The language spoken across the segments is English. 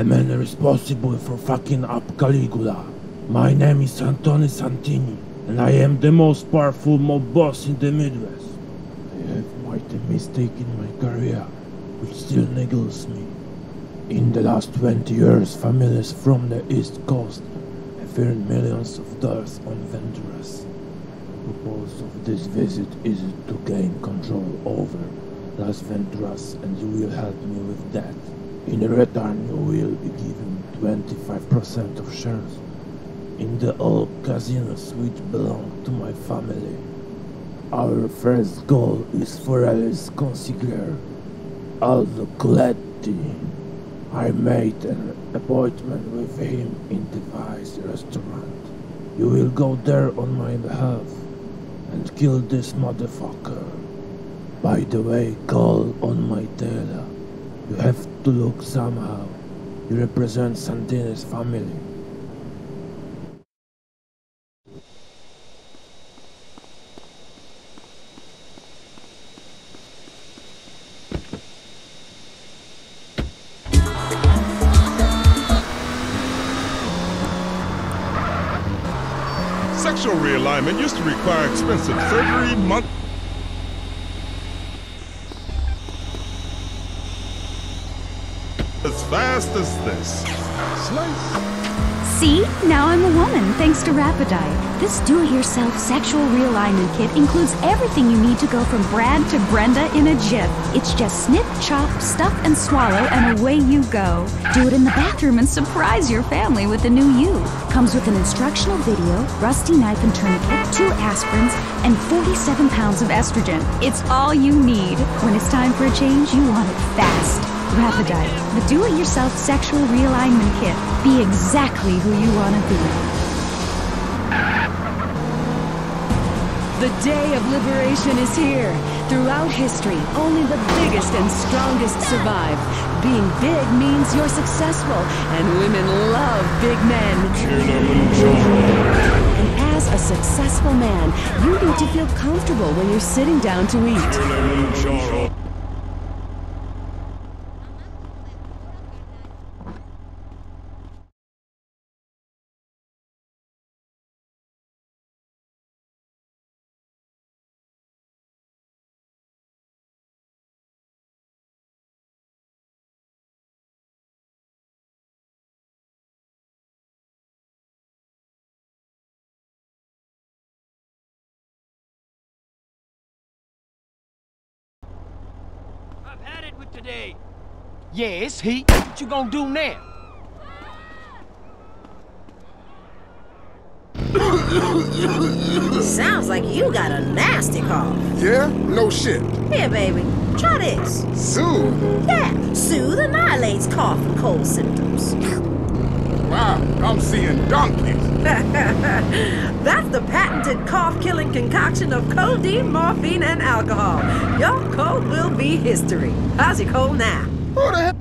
A man responsible for fucking up Caligula. My name is Antoni Santini, and I am the most powerful mob boss in the Midwest. I have made a mistake in my career, which still niggles me. In the last 20 years, families from the East Coast have earned millions of dollars on Venturas. The purpose of this visit is to gain control over Las Venturas, and you will help me with that. In return, you will be given 25% of shares in the old casinos which belong to my family. Our first goal is for Alice Consigliere, Aldo Coletti. I made an appointment with him in the Vice restaurant. You will go there on my behalf and kill this motherfucker. By the way, call on my tailor. You have to look somehow. You represent Santini's family. Sexual realignment used to require expensive surgery, month. Fast as this. Slice. See? Now I'm a woman, thanks to Rapidyte. This do-it-yourself sexual realignment kit includes everything you need to go from Brad to Brenda in a jiff. It's just snip, chop, stuff, and swallow, and away you go. Do it in the bathroom and surprise your family with the new you. Comes with an instructional video, rusty knife and tourniquet, two aspirins, and 47 pounds of estrogen. It's all you need. When it's time for a change, you want it fast. Rapidyte, the do-it-yourself sexual realignment kit. Be exactly who you want to be. The day of liberation is here. Throughout history, only the biggest and strongest survive. Being big means you're successful, and women love big men. And as a successful man, you need to feel comfortable when you're sitting down to eat. I've had it with today. Yes, he. What you gonna do now? Sounds like you got a nasty cough. Yeah? No shit. Here, baby, try this. Soothe? Yeah, soothe annihilates cough and cold symptoms. Wow, I'm seeing donkeys. That's the patented cough-killing concoction of codeine, morphine, and alcohol. Your cold will be history. How's your cold now? Who the hell?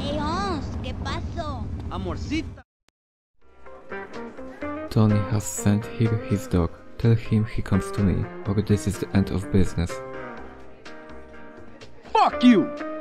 Hey, Ons, ¿qué pasó? Amorcita. Tony has sent here his dog. Tell him he comes to me, or this is the end of business. Fuck you!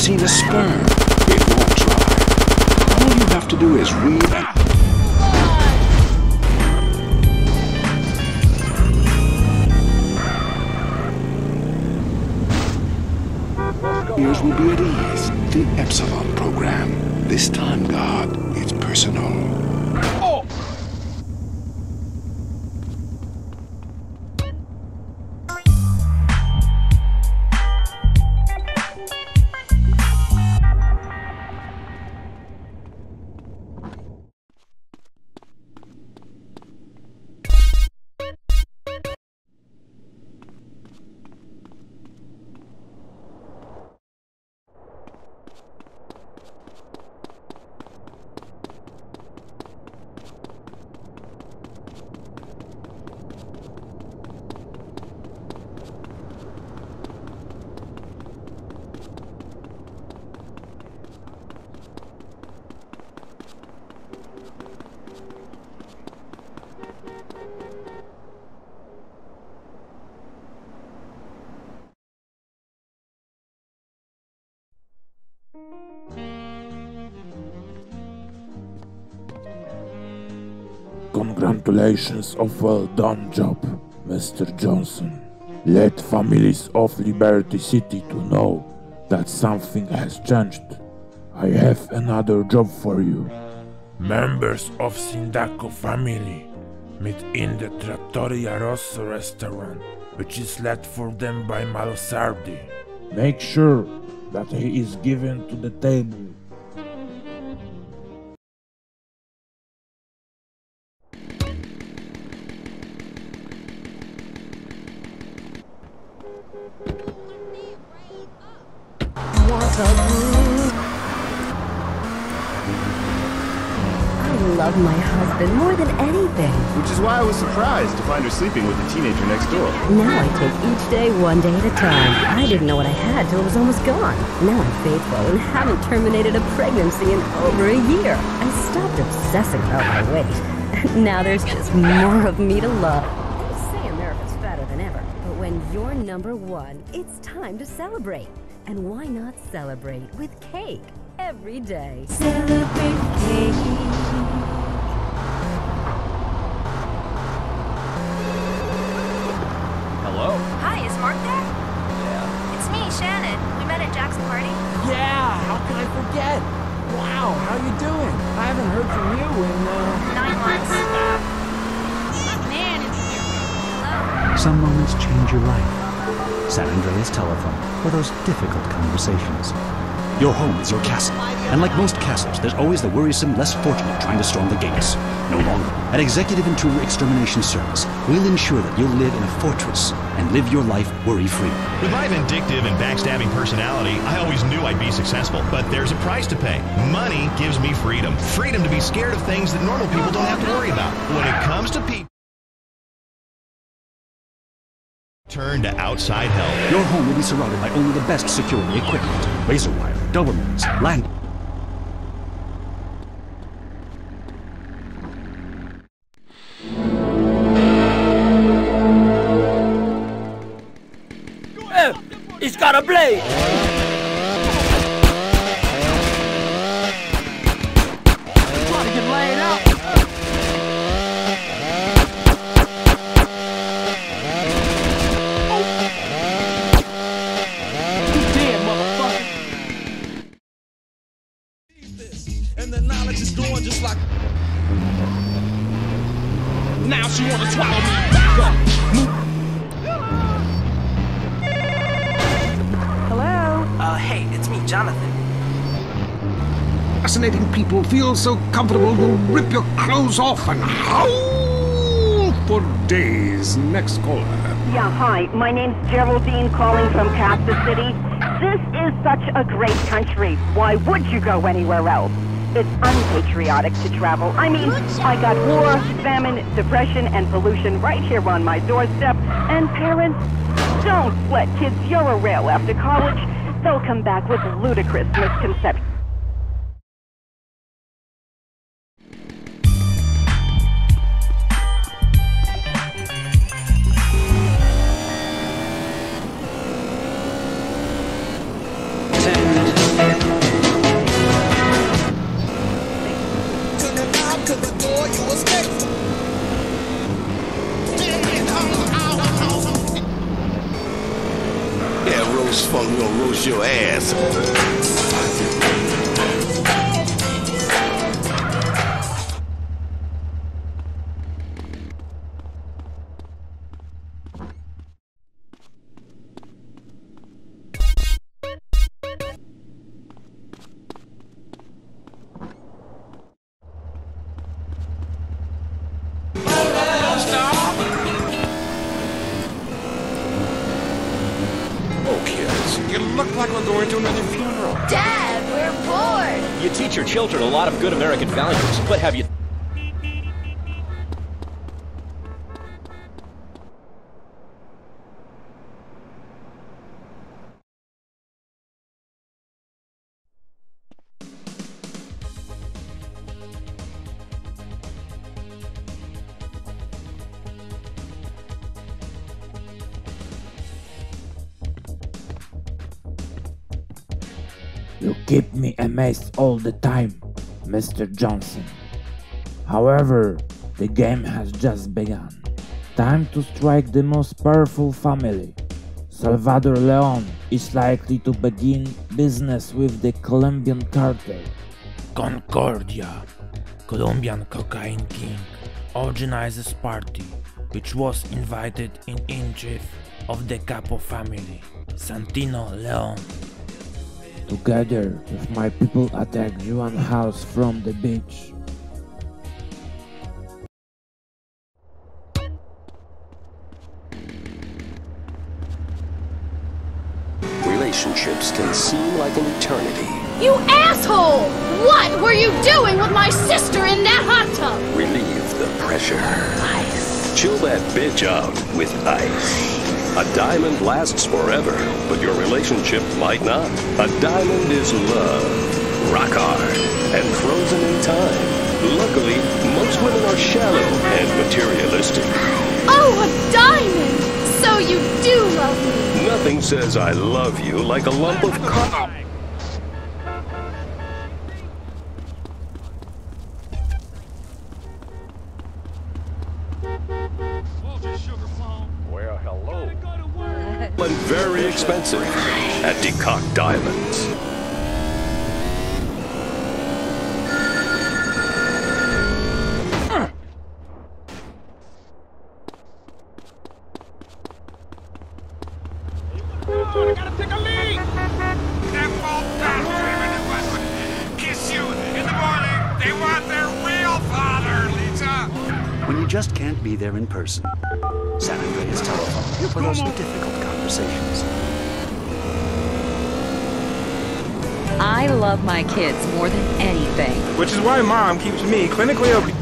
Seen a sperm? It won't try. All you have to do is read and... Ears will be at ease. The Epsilon program. This time, God, it's personal. Oh! Congratulations of well done job, Mr. Johnson. Let families of Liberty City to know that something has changed. I have another job for you. Members of Sindacco family meet in the Trattoria Rosso restaurant, which is led for them by Malosardi. Make sure that he is given to the table. One day at a time. I didn't know what I had till it was almost gone. Now I'm faithful and haven't terminated a pregnancy in over a year. I stopped obsessing about my weight. now there's just more of me to love. They say America's fatter than ever, but when you're number one, it's time to celebrate. And why not celebrate with cake every day? Celebrate cake. Can Wow, how are you doing? I haven't heard from you in, uh... Nine months. Man, it's here. Some moments change your life. San Andreas Telephone for those difficult conversations. Your home is your castle, and like most castles, there's always the worrisome less fortunate trying to storm the gates. No longer. At Executive Intruder Extermination Service, we'll ensure that you'll live in a fortress and live your life worry-free. With my vindictive and backstabbing personality, I always knew I'd be successful. But there's a price to pay. Money gives me freedom. Freedom to be scared of things that normal people don't have to worry about. When it comes to people... Turn to outside help. Your home will be surrounded by only the best security equipment. Razor wire, Dobermans, land... He's got a blade! Jonathan. Fascinating people feel so comfortable you'll rip your clothes off and howl for days. Next caller. Yeah, hi. My name's Geraldine calling from Kansas City. This is such a great country. Why would you go anywhere else? It's unpatriotic to travel. I mean, I got war, famine, depression, and pollution right here on my doorstep. And parents, don't let kids Euro-rail after college. They'll come back with ludicrous misconceptions. You keep me amazed all the time, Mr. Johnson. However, The game has just begun. Time to strike the most powerful family. Salvador Leon is likely to begin business with the Colombian cartel. Concordia, Colombian cocaine king, organizes party which was invited in chief of the Capo family, Santino Leon. Together with my people attack Juan house from the beach. Relationships can seem like an eternity. You asshole! What were you doing with my sister in that hot tub? Relieve the pressure. Ice. Chill that bitch out with ice. A diamond lasts forever, but your relationship might not. A diamond is love, rock hard, and frozen in time. Luckily, most women are shallow and materialistic. Oh, a diamond! So you do love me. Nothing says I love you like a lump of cotton. Father, Lisa. When you just can't be there in person. San Andreas telephone for those difficult conversations. I love my kids more than anything. Which is why mom keeps me clinically obese.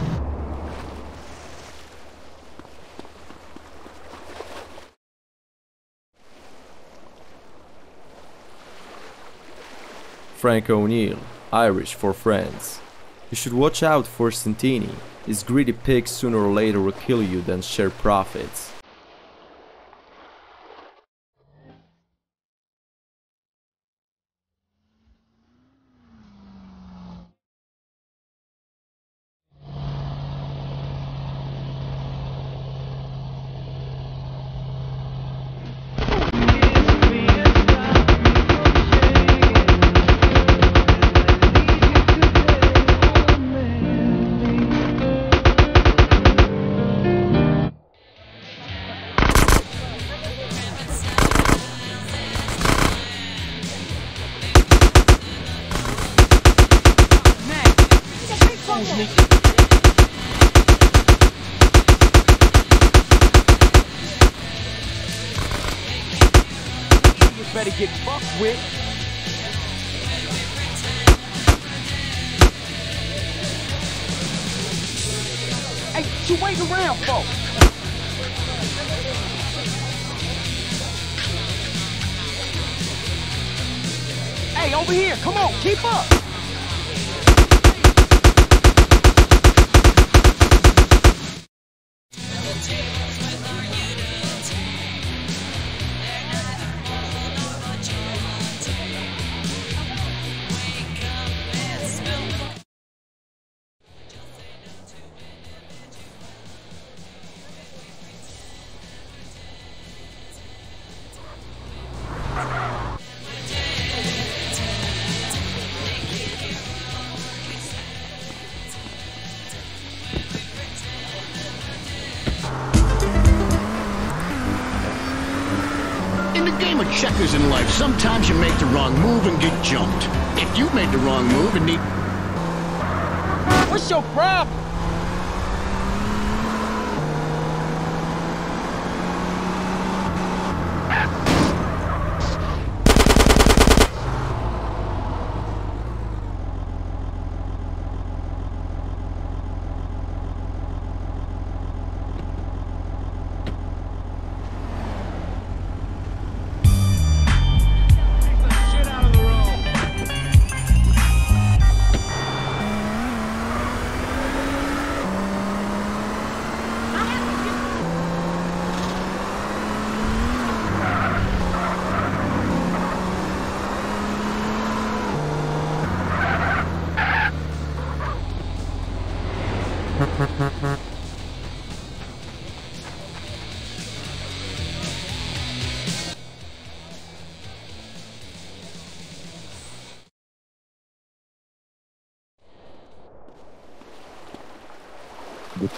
Frank O'Neill, Irish for friends. You should watch out for Santini. His greedy pigs sooner or later will kill you than share profits. Checkers in life, sometimes you make the wrong move and get jumped. If you made the wrong move and need... What's your problem?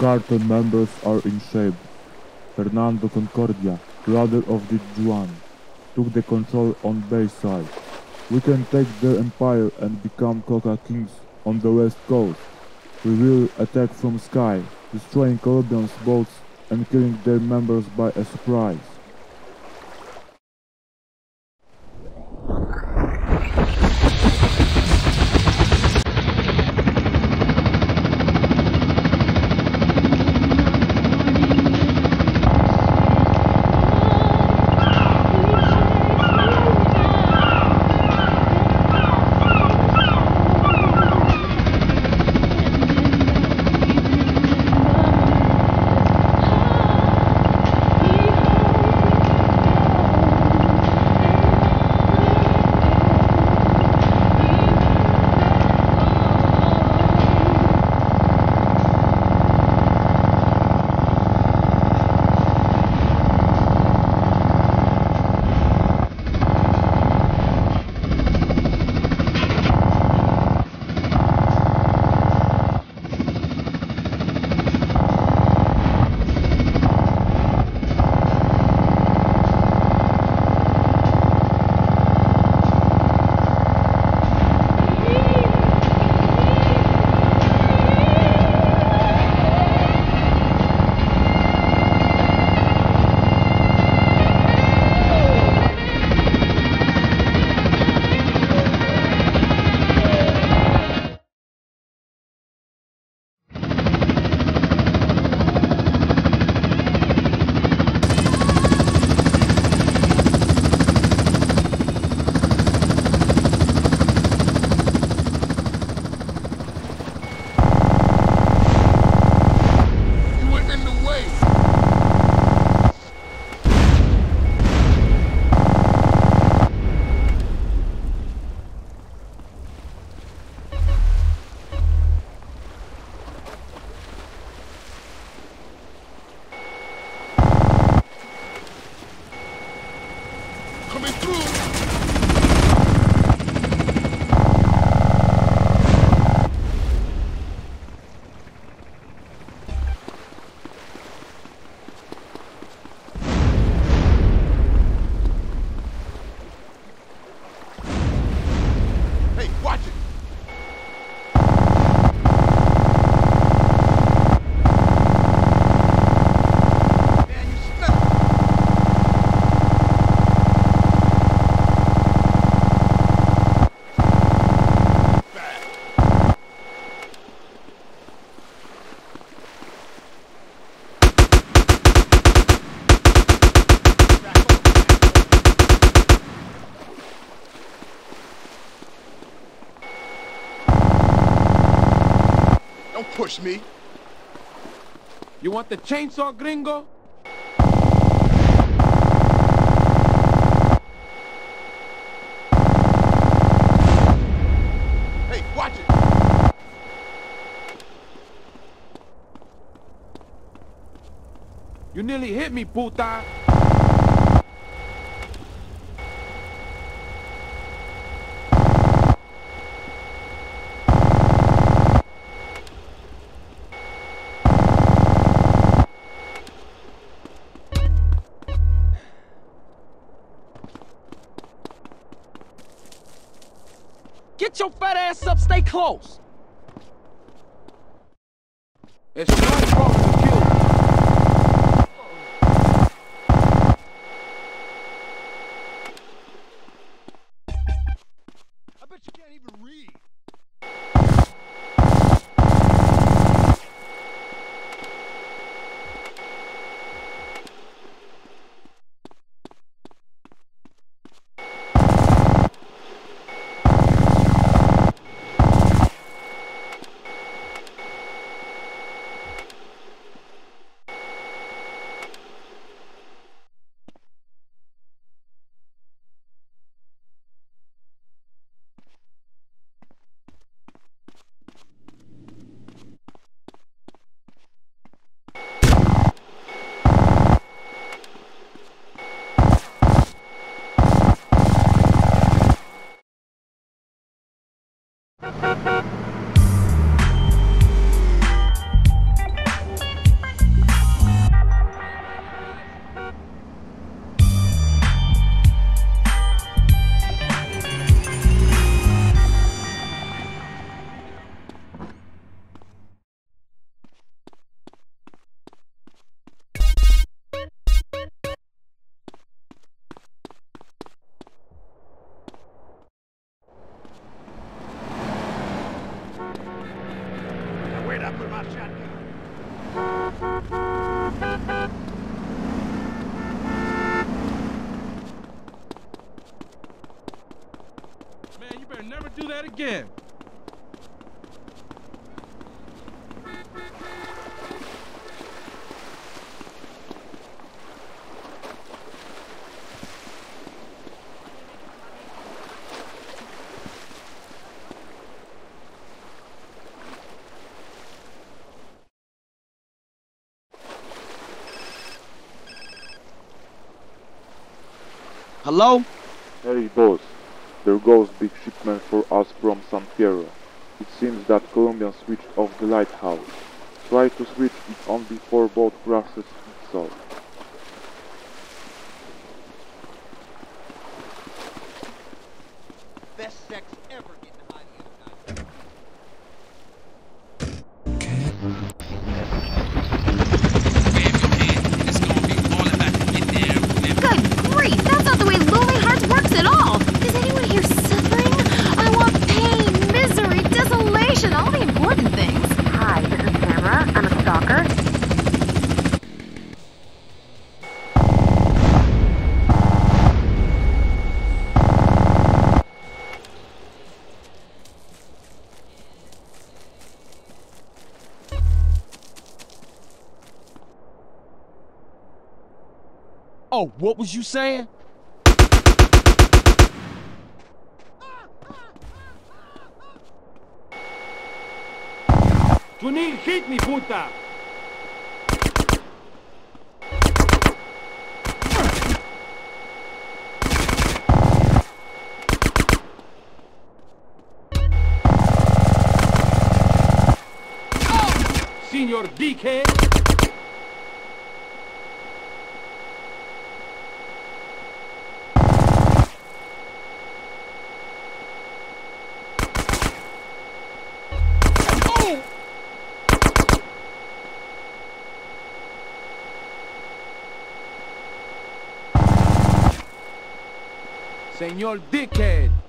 Cartel members are in shape. Fernando Concordia, brother of the Juan, took the control on Bayside. We can take their empire and become Coca Kings on the west coast. We will attack from sky, destroying Colombians' boats and killing their members by a surprise. Don't me. You want the chainsaw, gringo? Hey, watch it. You nearly hit me, puta. Your fat ass up, stay close. It's again. Hello? Hey boss, there goes big shipment for us from San Fierro. It seems that Colombian switched off the lighthouse. Try to switch it on before boat crashes itself. Sex ever getting high the other night. Good grief, that's not the way lonely hearts works at all. Is anyone here suffering? I want pain, misery, desolation, all the important things. Hi, this is Tamara. I'm a stalker. Oh, what was you saying? You need hit me, puta! Señor Dickhead.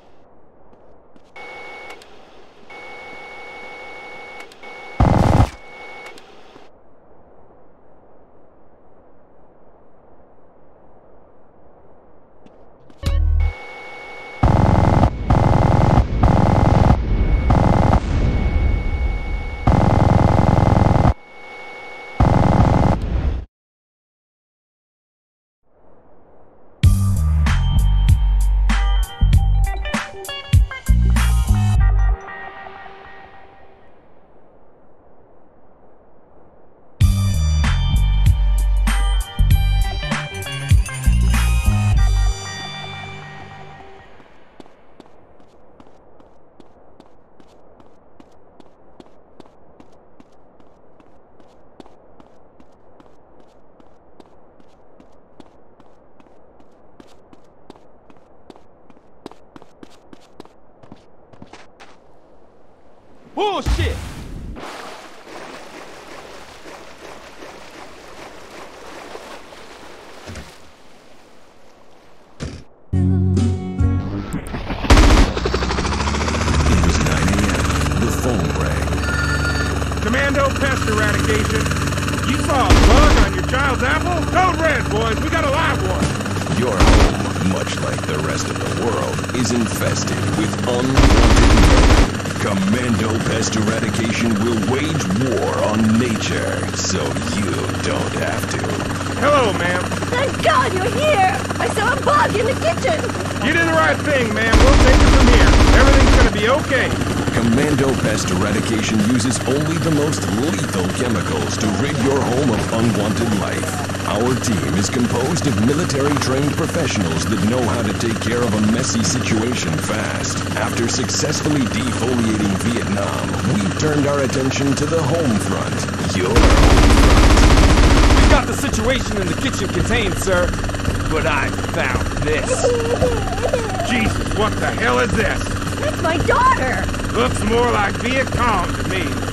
Messy situation fast. After successfully defoliating Vietnam, we turned our attention to the home front. Your home We got the situation in the kitchen contained, sir. But I found this. Jesus, what the hell is this? That's my daughter! Looks more like Viet Cong to me.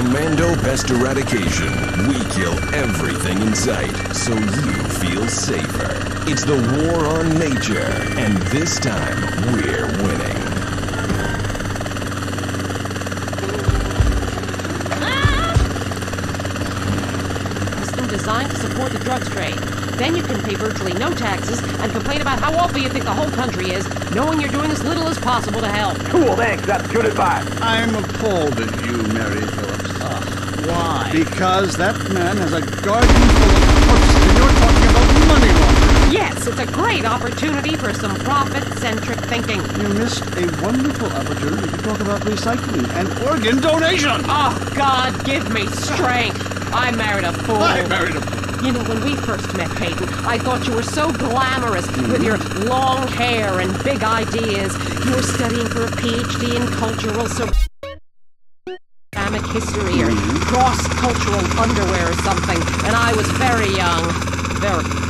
Commando Pest Eradication. We kill everything in sight, so you feel safer. It's the war on nature, and this time we're winning. System designed to support the drug trade. Then you can pay virtually no taxes and complain about how awful you think the whole country is, knowing you're doing as little as possible to help. Cool, thanks. That's good advice. I'm appalled at you, Mary Phillips. Why? Because that man has a garden full of crooks, and you're talking about money laundering. Yes, it's a great opportunity for some profit-centric thinking. You missed a wonderful opportunity to talk about recycling and organ donation. Oh, God, give me strength. I married a fool. I married a fool. You know, when we first met, Peyton, I thought you were so glamorous with mm-hmm. your long hair and big ideas. You were studying for a PhD in cultural ceramic history or mm-hmm. cross-cultural underwear or something, and I was very young. Very...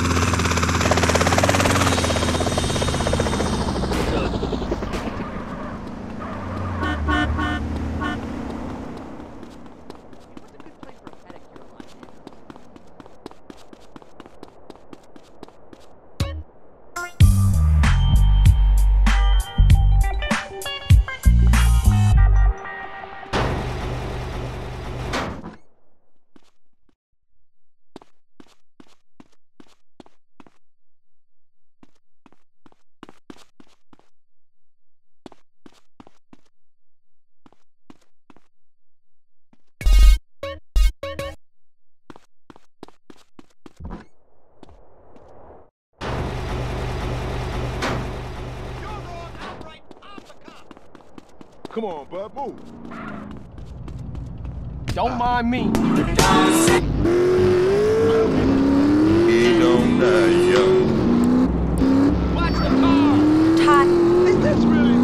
Come on, bud, move. Don't mind me. He don't die young. Watch the car. Todd. Is this really?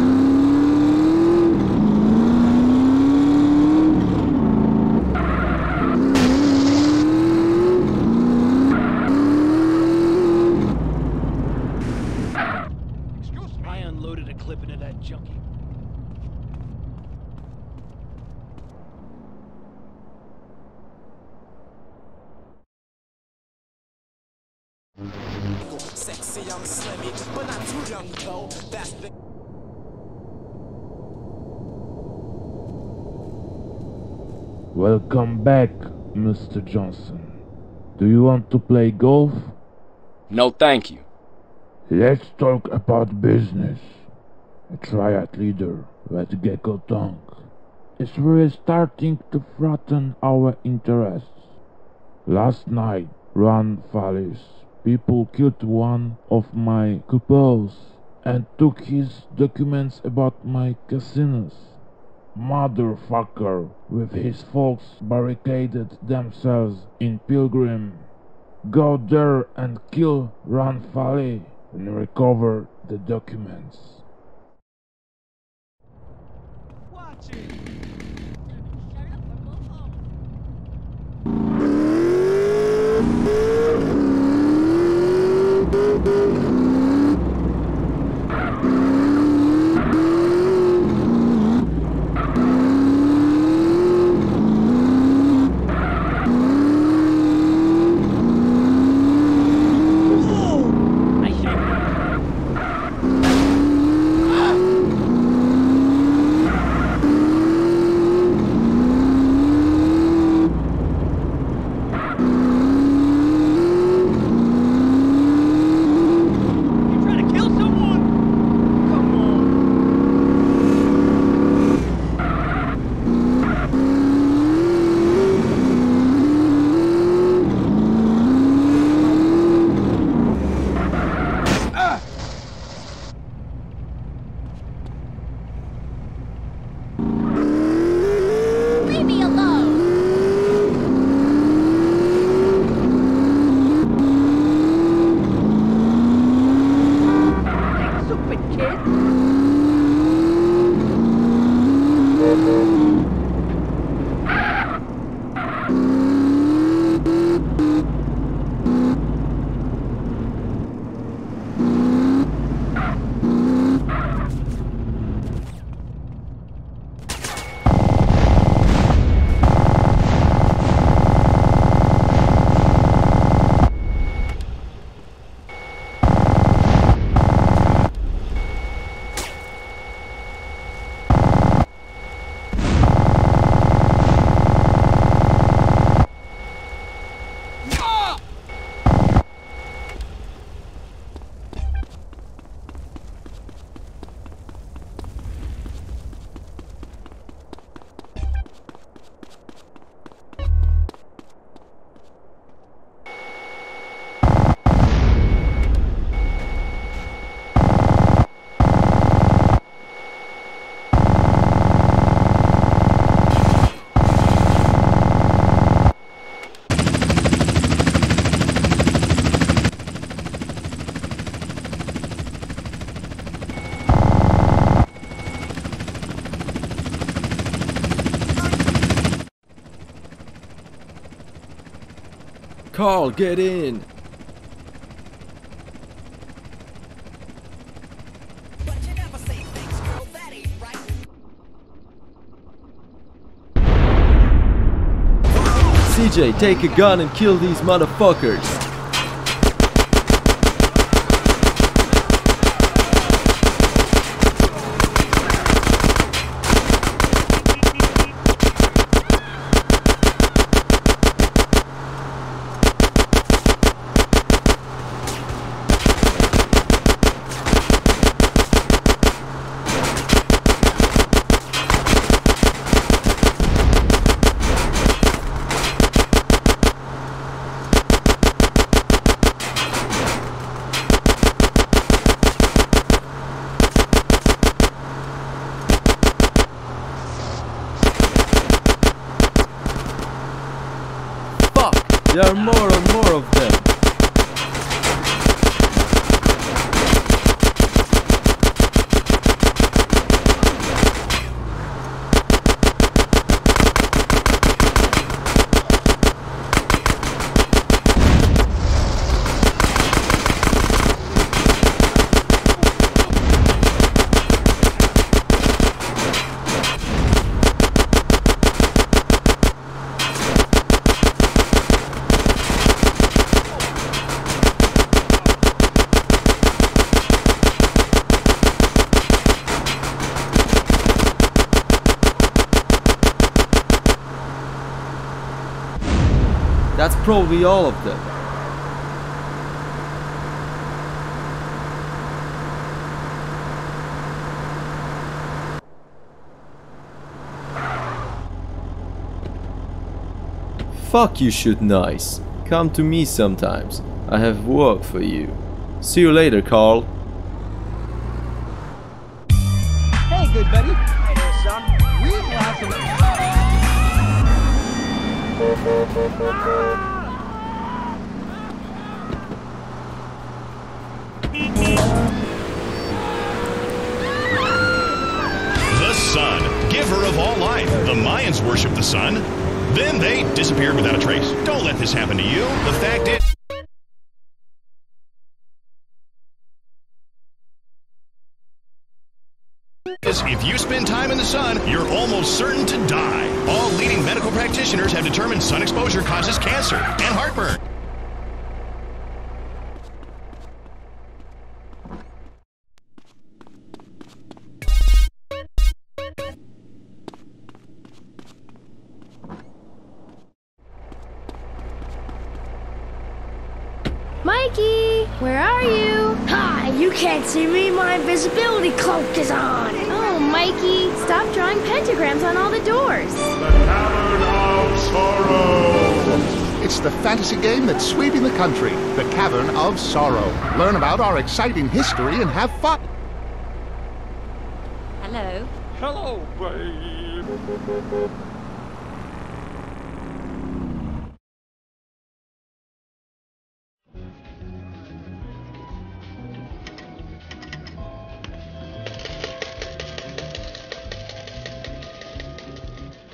I unloaded a clip into that junkie. Sexy young slimmy, but not too young That's the Welcome back, Mr. Johnson. Do you want to play golf? No, thank you. Let's talk about business. A triad leader with Gecko Tong is really starting to threaten our interests. Last night, Ran Fa Li's, people killed one of my couples and took his documents about my casinos. Motherfucker with his folks barricaded themselves in Pilgrim. Go there and kill Ran Fa Li and recover the documents. You Carl, get in! CJ, take a gun and kill these motherfuckers! There are more and more of them. That's probably all of them. Fuck you shoot nice. Come to me sometimes. I have work for you. See you later, Carl. Exciting history and have fun. Hello. Hello, babe.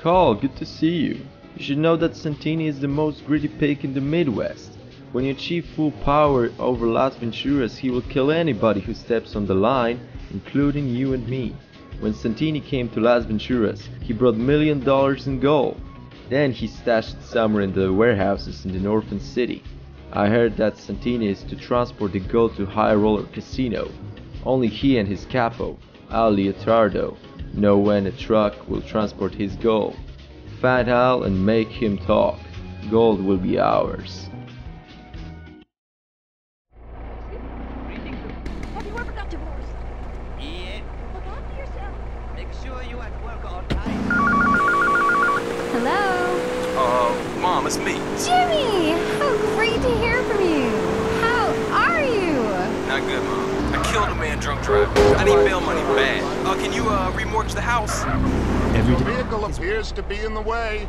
Carl, good to see you. You should know that Santini is the most greedy pig in the Midwest. When you achieve full power over Las Venturas, he will kill anybody who steps on the line, including you and me. When Santini came to Las Venturas, he brought million dollars in gold. Then he stashed it somewhere in the warehouses in the northern city. I heard that Santini is to transport the gold to High Roller Casino. Only he and his capo, Al Leotardo, know when a truck will transport his gold. Find Al and make him talk. Gold will be ours. A man drunk driving. I need bail money bad. Uh, can you, uh, remortgage the house? Every vehicle appears to be in the way.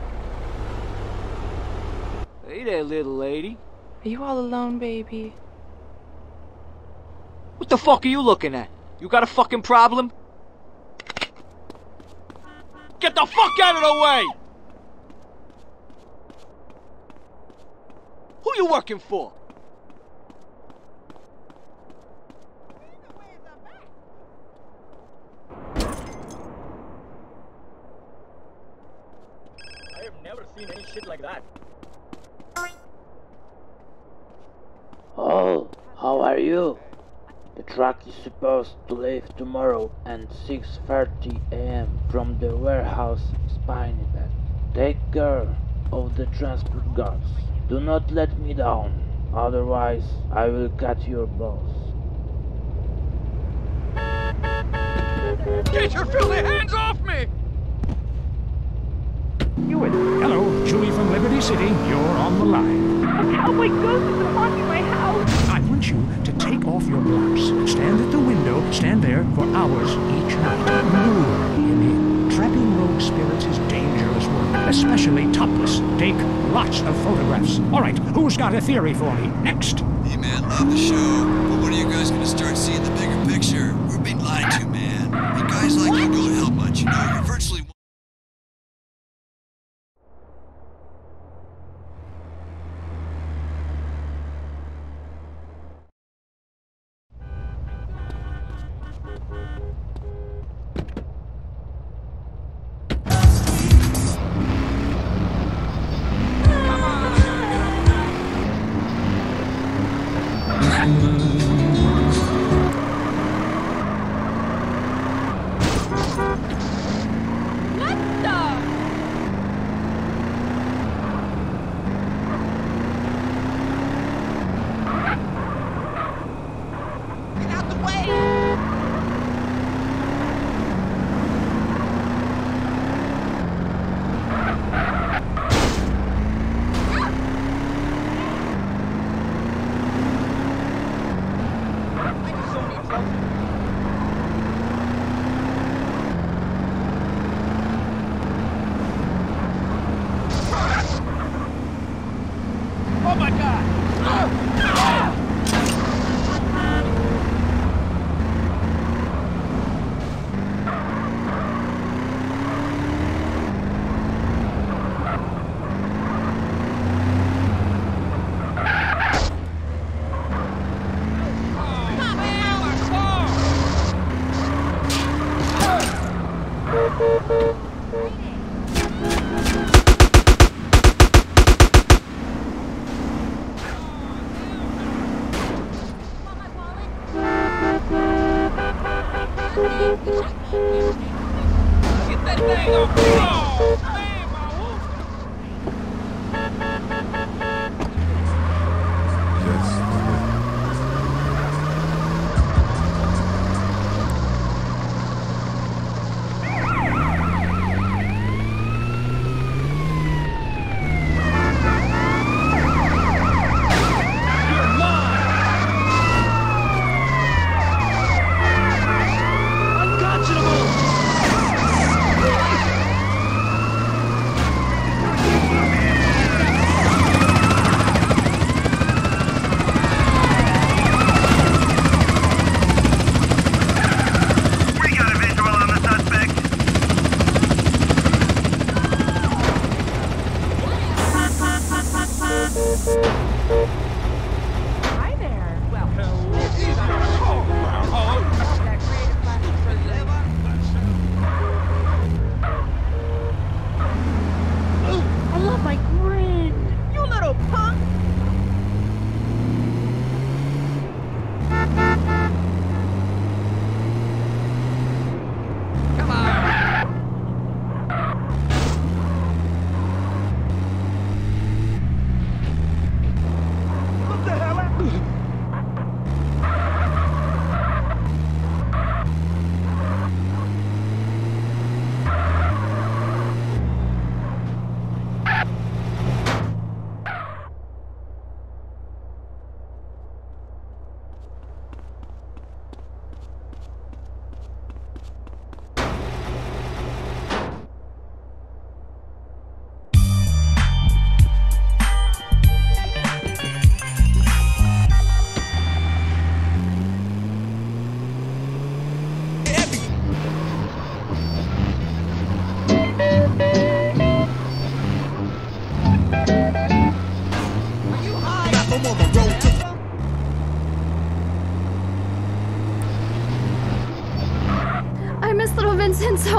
Hey there, little lady. Are you all alone, baby? What the fuck are you looking at? You got a fucking problem? Get the fuck out of the way! Who you working for? I have never seen any shit like that. Oh, how are you? The truck is supposed to leave tomorrow at 6.30 am from the warehouse Spinybed. Take care of the transport guards. Do not let me down, otherwise I will cut your balls. Get your filthy hands off me! You Hello, Julie from Liberty City. You're on the line. A cowboy ghost is haunting my house! I want you to take off your blouse. Stand at the window. Stand there for hours each night. Lure him in. Trapping rogue spirits is dangerous work, especially topless. Take lots of photographs. All right, who's got a theory for me? Next. Hey man, love the show, but when are you guys gonna start seeing the bigger picture? We're being lied to, man. And guys like you don't help much, you know? You're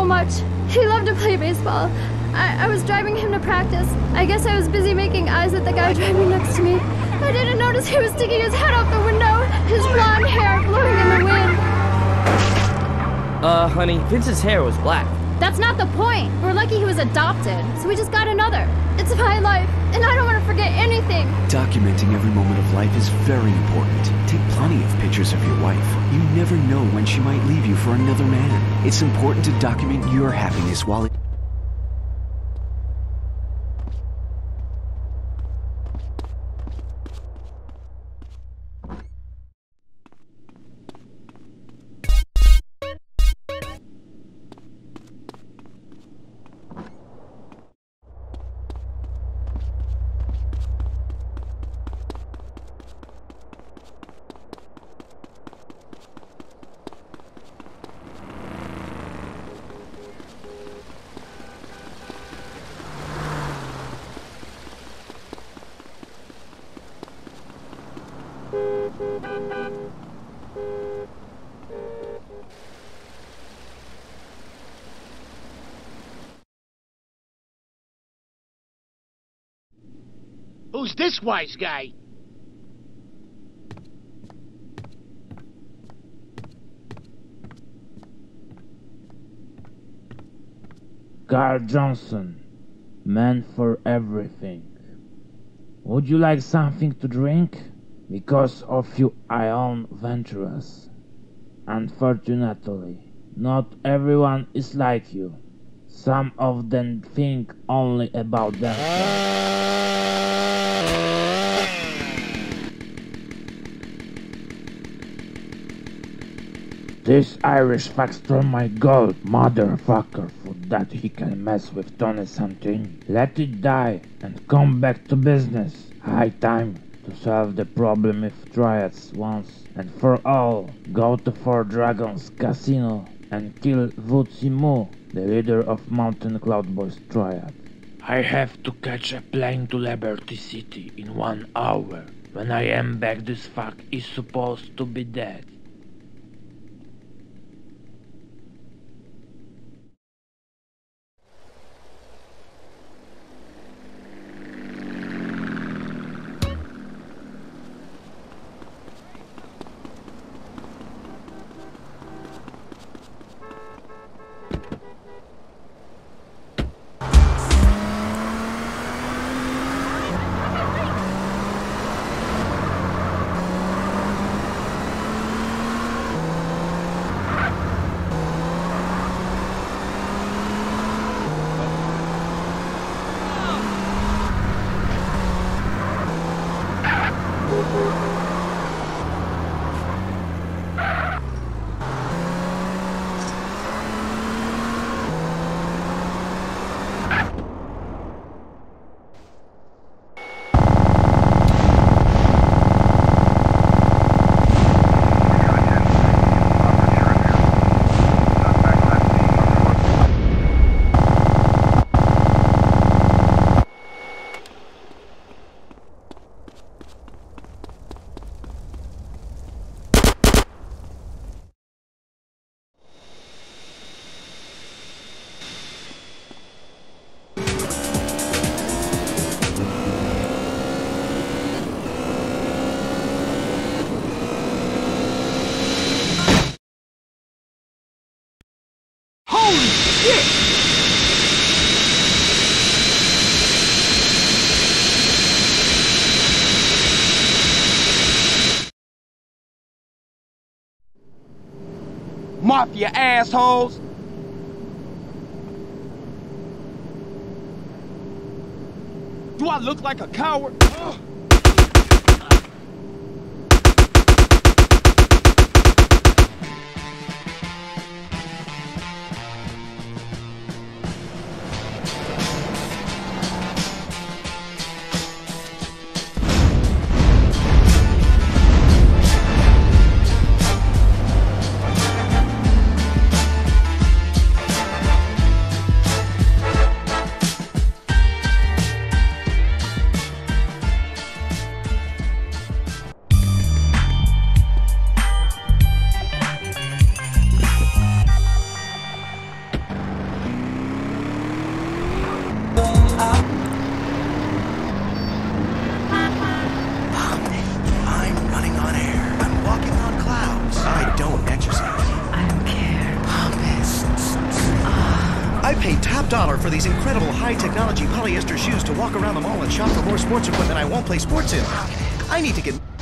Much. He loved to play baseball. I, I was driving him to practice. I guess I was busy making eyes at the guy driving next to me. I didn't notice he was sticking his head out the window, his blonde hair blowing in the wind. Uh, honey, Vince's hair was black. That's not the point. We're lucky he was adopted, so we just got another. It's my life, and I don't want to forget anything. Documenting every moment of life is very important. Take plenty of pictures of your wife. You never know when she might leave you for another man. It's important to document your happiness while This wise guy? Carl Johnson, man for everything. Would you like something to drink? Because of you I own Venturas. Unfortunately, not everyone is like you. Some of them think only about themselves. This Irish fuck stole my gold, motherfucker, for that he can mess with Tony Santini. Let it die and come back to business. High time to solve the problem with triads once and for all. Go to Four Dragons Casino and kill Moo, the leader of Mountain Cloud Boys triad. I have to catch a plane to Liberty City in one hour. When I am back, this fuck is supposed to be dead. Mafia assholes! Do I look like a coward? Ugh. More sports equipment I won't play sports in. I need to get...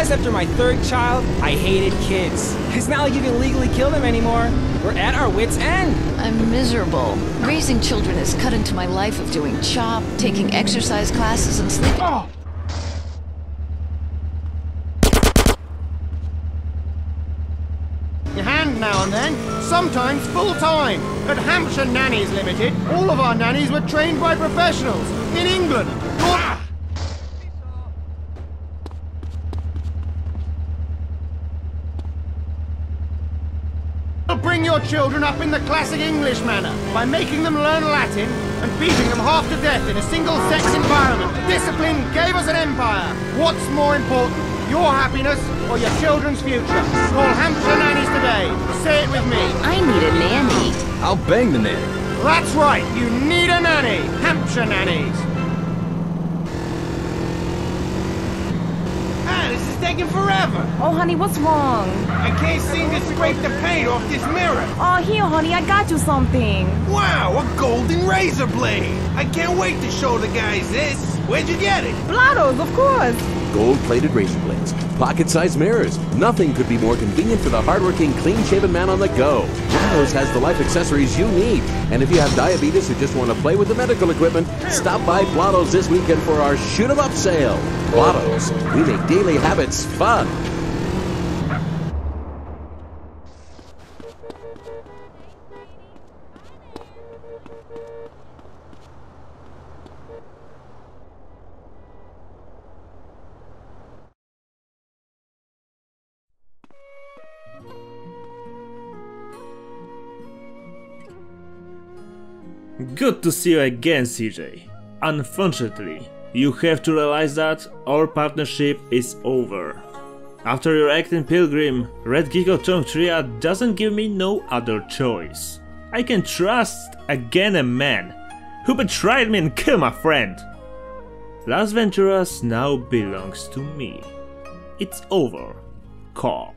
realized after my third child, I hated kids. It's not like you can legally kill them anymore. We're at our wits' end. I'm miserable. Raising children has cut into my life of doing chop, taking exercise classes, and sleeping. Oh. Your hand now and then, sometimes full time. At Hampshire Nannies Limited, all of our nannies were trained by professionals in England. Or- Bring your children up in the classic English manner by making them learn Latin and beating them half to death in a single-sex environment. Discipline gave us an empire. What's more important, your happiness or your children's future? Call Hampshire Nannies today. Say it with me. I need a nanny. I'll bang the nanny. That's right, you need a nanny. Hampshire Nannies. Ah, this is taking forever. Oh, honey, what's wrong? I can't seem to scrape the paint off this mirror. Oh, here, honey, I got you something. Wow, a golden razor blade. I can't wait to show the guys this. Where'd you get it? Blottos, of course. Gold-plated razor blades, pocket-sized mirrors. Nothing could be more convenient for the hardworking, clean-shaven man on the go. Blottos has the life accessories you need. And if you have diabetes or just want to play with the medical equipment, stop by Blottos this weekend for our Shoot 'em Up sale. Blottos, we make daily habits fun. Good to see you again, CJ. Unfortunately, you have to realize that our partnership is over. After your act in Pilgrim, Red Gecko Tong Tria doesn't give me no other choice. I can trust again a man who betrayed me and killed my friend. Las Venturas now belongs to me. It's over. Call.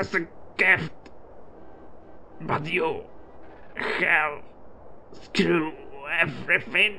As a gift, but you have screwed everything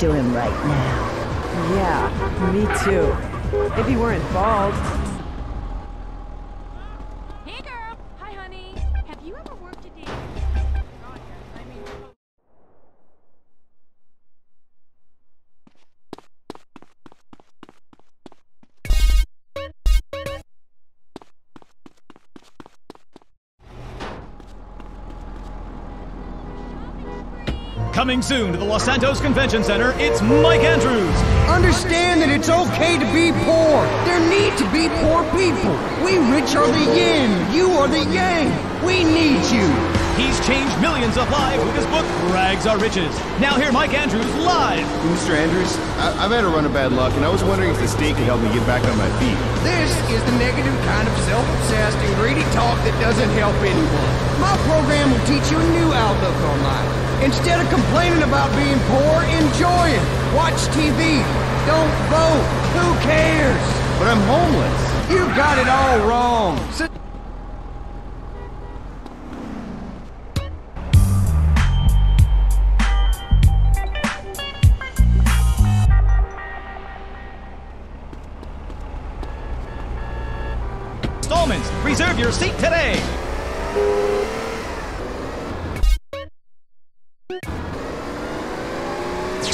do him right now. Yeah, me too. If he weren't bald. Coming soon to the Los Santos Convention Center, it's Mike Andrews. Understand that it's okay to be poor. There need to be poor people. We rich are the yin, you are the yang. We need you. He's changed millions of lives with his book, Rags Are Riches. Now hear Mike Andrews live. Mr. Andrews, I- I've had a run of bad luck, and I was wondering if the state could help me get back on my feet. This is the negative kind of self-obsessed and greedy talk that doesn't help anyone. My program will teach you a new outlook on life. Instead of complaining about being poor, enjoy it. Watch TV. Don't vote. Who cares? But I'm homeless. You got it all wrong. Sit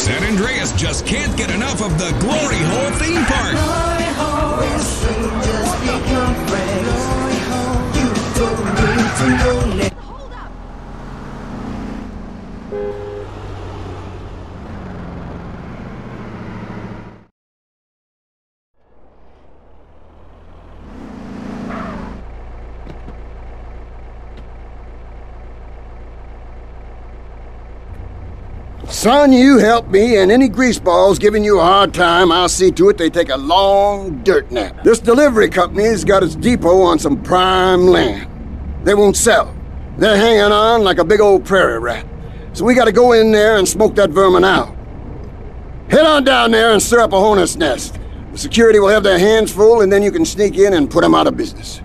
San Andreas just can't get enough of the Glory Hole theme park. Son, you help me, and any greaseballs giving you a hard time, I'll see to it they take a long dirt nap. This delivery company's got its depot on some prime land. They won't sell. They're hanging on like a big old prairie rat. So we gotta go in there and smoke that vermin out. Head on down there and stir up a hornet's nest. The security will have their hands full, and then you can sneak in and put them out of business.